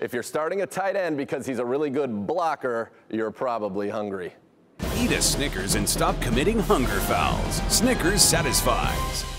If you're starting a tight end because he's a really good blocker, you're probably hungry. Eat a Snickers and stop committing hunger fouls. Snickers satisfies.